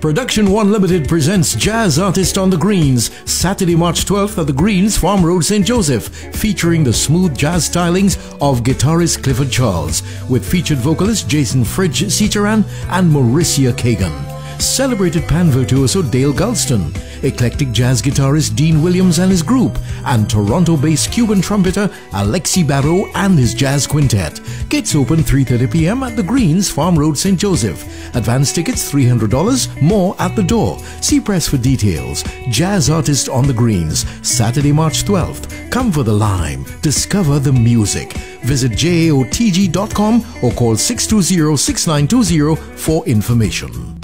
Production One Limited presents Jazz Artist on the Greens, Saturday, March 12th at the Greens, Farm Road, St. Joseph, featuring the smooth jazz stylings of guitarist Clifford Charles, with featured vocalist Jason Fridge Sitaran and Mauricia Kagan celebrated pan virtuoso Dane Gulston, eclectic jazz guitarist Dean Williams and his group, and Toronto-based Cuban trumpeter Alexi Baro and his jazz quintet. Gates open 3.30 p.m. at the Greens, Farm Road, St. Joseph. Advance tickets $300, more at the door. See press for details. Jazz Artist on the Greens, Saturday, March 12th. Come for the lime. Discover the music. Visit jaotg.com or call 620-6920 for information.